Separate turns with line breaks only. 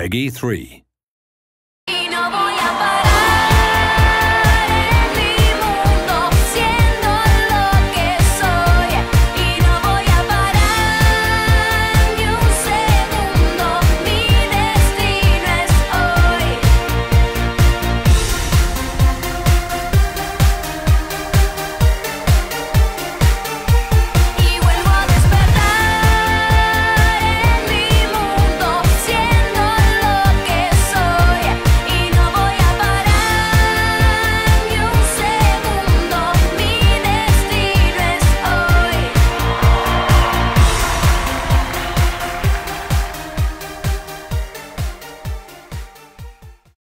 Peggy 3.